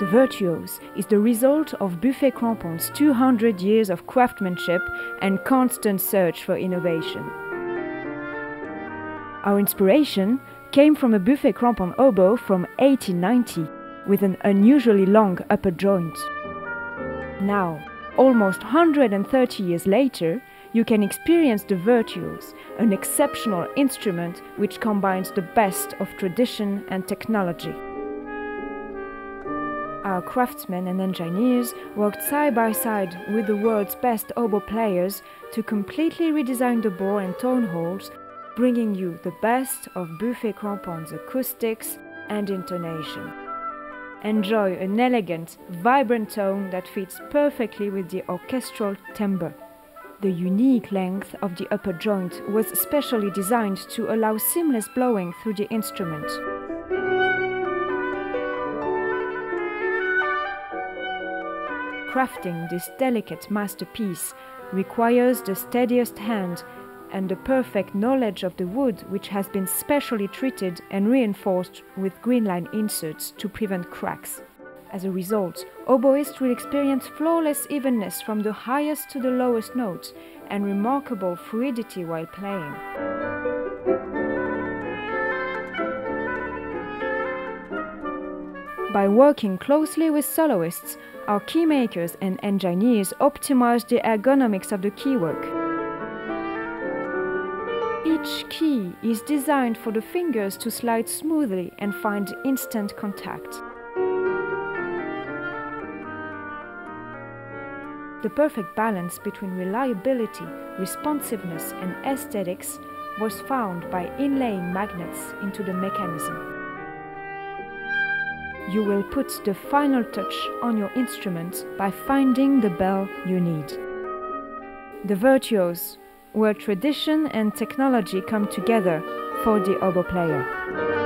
The Virtuose is the result of Buffet Crampon's 200 years of craftsmanship and constant search for innovation. Our inspiration came from a Buffet Crampon oboe from 1890 with an unusually long upper joint. Now, almost 130 years later, you can experience the Virtuose, an exceptional instrument which combines the best of tradition and technology. Our craftsmen and engineers worked side by side with the world's best oboe players to completely redesign the bore and tone holes, bringing you the best of Buffet Crampon's acoustics and intonation. Enjoy an elegant, vibrant tone that fits perfectly with the orchestral timbre. The unique length of the upper joint was specially designed to allow seamless blowing through the instrument. Crafting this delicate masterpiece requires the steadiest hand and the perfect knowledge of the wood, which has been specially treated and reinforced with Greenline inserts to prevent cracks. As a result, oboists will experience flawless evenness from the highest to the lowest notes and remarkable fluidity while playing. By working closely with soloists, our keymakers and engineers optimize the ergonomics of the keywork. Each key is designed for the fingers to slide smoothly and find instant contact. The perfect balance between reliability, responsiveness, and aesthetics was found by inlaying magnets into the mechanism. You will put the final touch on your instrument by finding the bell you need. The Virtuose, where tradition and technology come together for the oboe player.